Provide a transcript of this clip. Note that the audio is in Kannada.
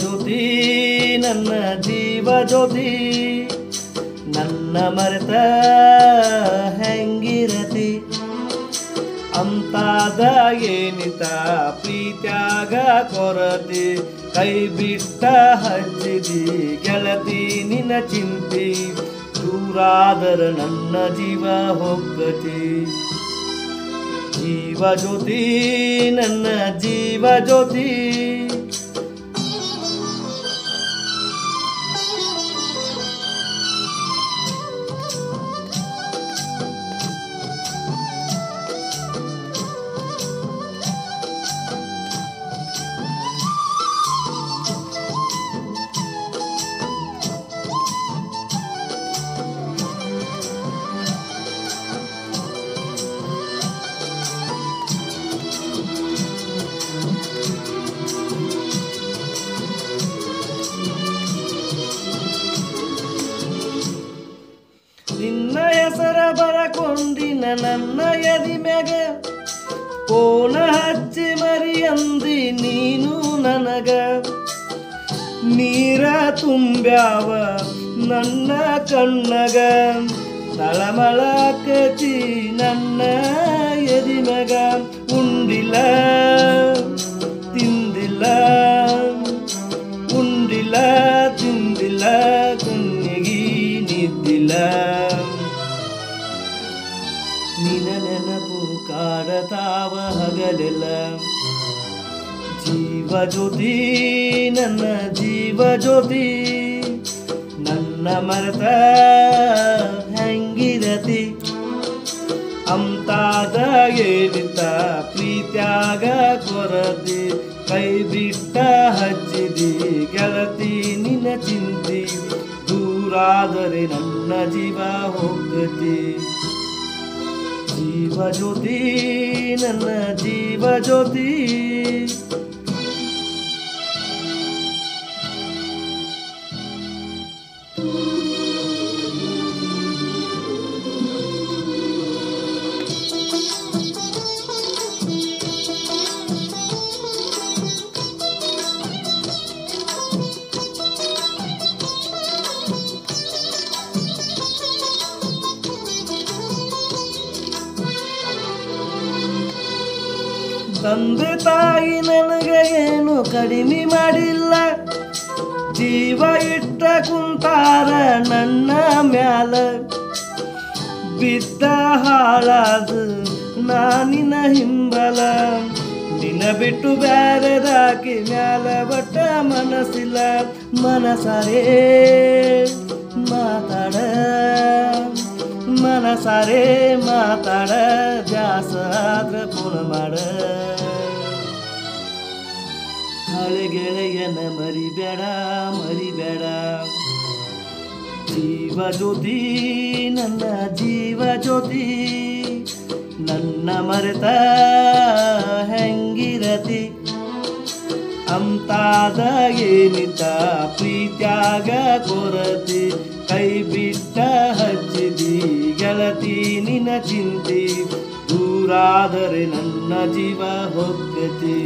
ಜ್ಯೋತಿ, ನನ್ನ ಜೀವ ಜ್ಯೋತಿ, ನನ್ನ ಮರೆತ ಹೆಂಗಿರತಿ? ಅಂತಾದ ಏನಿತ ಪ್ರೀತ್ಯಾಗ ಕೊರತಿ, ಕೈ ಬಿಟ್ಟ ಹಚ್ಚಿದಿ ಗೆಳತಿ ನಿನ್ನ ಚಿಂತಿ, ದೂರಾದರ ನನ್ನ ಜೀವ ಹೋಗತಿ ಜೀವ ಜ್ಯೋತಿ, ನನ್ನ ಜೀವ ಜ್ಯೋತಿ ನನ್ನ ಎದಿ ಮ್ಯಾಗ ಕೋನ ಹಚ್ಚಿ ಮರಿ ಅಂದಿ ನೀನು ನನಗ ನೀರ ತುಂಬ್ಯಾವ ನನ್ನ ಕಣ್ಣಗ ತಳಮಳಕತಿ ನನ್ನ ಎದಿ ಮ್ಯಾಗ ಉಂಡಿಲ್ಲ ತಿಂದಿಲ್ಲ ಉಂಡಿಲ್ಲ ತಿಂದಿಲ್ಲ ಕಣ್ಣಿಗಿ ನಿದ್ದಿಲ್ಲ ಕಾಡತಾವ ಹಗಲೆಲ್ಲ ಜೀವ ಜ್ಯೋತಿ ನನ್ನ ಜೀವ ಜ್ಯೋತಿ ನನ್ನ ಮರತ ಹೆಂಗಿರತಿ? ಅಂತಾದ ಏನಿತ ಪ್ರೀತ್ಯಾಗ ಕೊರತಿ ಕೈ ಬಿಟ್ಟ ಹಚ್ಚಿದಿ ಗೆಳತಿ ನಿನ್ನ ಚಿಂತಿ, ದೂರಾದರೆ ನನ್ನ ಜೀವ ಹೋಗತಿ ಜ್ಯೋತಿ ನನ್ನ ಜೀವ ಜ್ಯೋತಿ ತಂದೆ ತಾಯಿ ನನಗೆ ಏನು ಕಡಿಮೆ ಮಾಡಿಲ್ಲ. ಜೀವ ಇಟ್ಟ ಕುಂತಾರ ನನ್ನ ಮ್ಯಾಲ. ಬಿದ್ದ ಹಾಳಾದ ನಾನಿನ ಹಿಂಬಲ. ದಿನ ಬಿಟ್ಟು ಬ್ಯಾರದಾಕಿ ಮ್ಯಾಲ ಬಟ್ಟ ಮನಸ್ಸಿಲ್ಲ. ಮನಸರೇ ಮಾತಾಡ ಮನಸಾರೆ ಮಾತಾಡ, ದ್ಯಾಸ ಆದ್ರ ಪುಣ ಮಾಡ. ಹಳೆ ಗೆಳೆಯನ ಮರಿಬೇಡ ಮರಿಬೇಡ. ಜೀವ ಜ್ಯೋತಿ, ನನ್ನ ಜೀವ ಜ್ಯೋತಿ, ನನ್ನ ಮರೆತ ಹೆಂಗಿರತಿ? ಅಂತಾದ ಏನಿತ ಪ್ರೀತ್ಯಾಗ ಕೊರತಿ? ಕೈ ಬಿಟ್ಟ ಹಚ್ಚಿದಿ ಗೆಳತಿ ನಿನ ಚಿಂತಿ ದೂರಾದರೆ ನನ್ನ ಜೀವ ಹೋಗತಿ